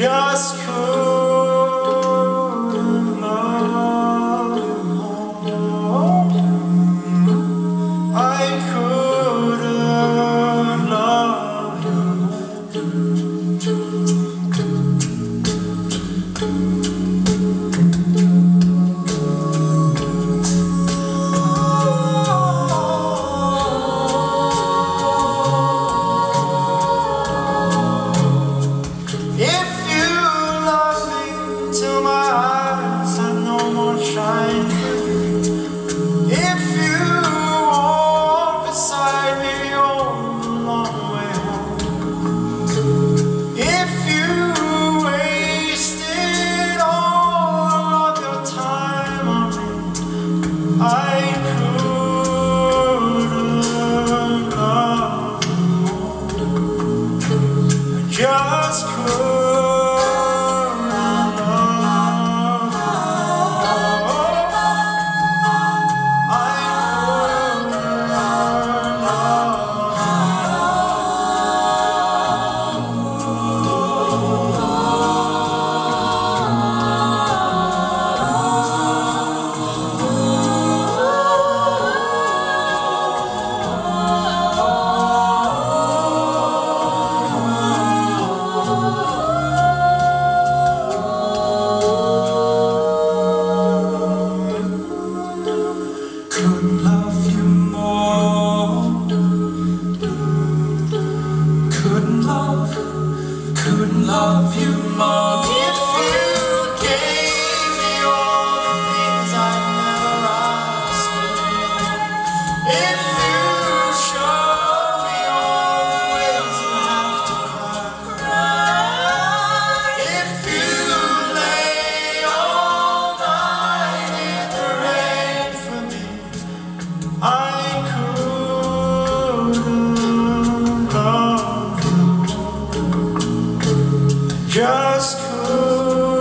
I could just could.